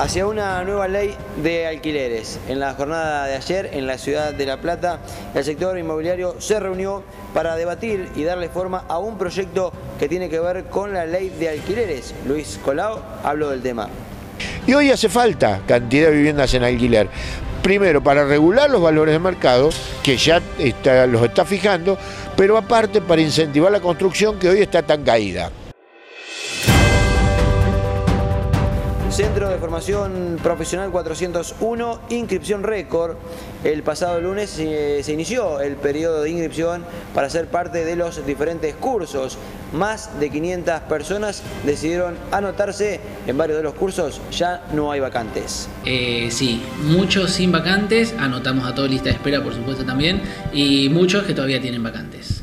hacia una nueva ley de alquileres. En la jornada de ayer en la ciudad de La Plata, el sector inmobiliario se reunió para debatir y darle forma a un proyecto que tiene que ver con la ley de alquileres. Luis Colau habló del tema. Y hoy hace falta cantidad de viviendas en alquiler. Primero, para regular los valores de mercado, que ya los está fijando, pero aparte para incentivar la construcción que hoy está tan caída. Centro de Formación Profesional 401, inscripción récord. El pasado lunes se, inició el periodo de inscripción para ser parte de los diferentes cursos. Más de 500 personas decidieron anotarse en varios de los cursos, ya no hay vacantes. Eh, sí, muchos sin vacantes, anotamos a toda lista de espera por supuesto también, y muchos que todavía tienen vacantes.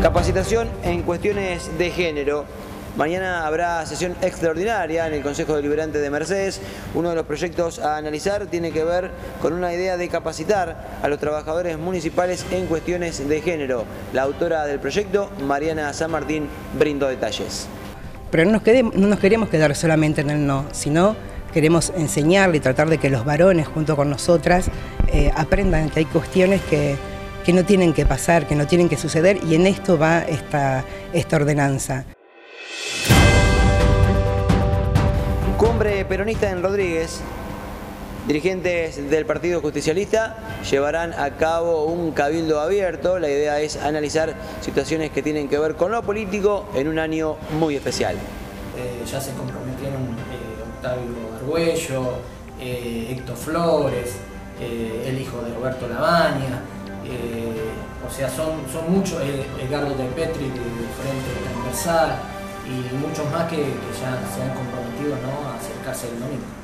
Capacitación en cuestiones de género. Mañana habrá sesión extraordinaria en el Consejo Deliberante de Mercedes. Uno de los proyectos a analizar tiene que ver con una idea de capacitar a los trabajadores municipales en cuestiones de género. La autora del proyecto, Mariana San Martín, brindó detalles. Pero no nos, queremos quedar solamente en el no, sino queremos enseñarle y tratar de que los varones junto con nosotras eh, aprendan que hay cuestiones que, no tienen que pasar, que no tienen que suceder y en esto va esta, esta ordenanza. Cumbre peronista en Rodríguez. Dirigentes del Partido Justicialista llevarán a cabo un cabildo abierto. La idea es analizar situaciones que tienen que ver con lo político en un año muy especial. Eh, ya se comprometieron eh, Octavio Argüello, eh, Héctor Flores, el hijo de Roberto Labaña, o sea, son, son muchos, Edgardo de Petri del Frente Transversal, y muchos más que, ya se han comprometido ¿no? a acercarse el domingo.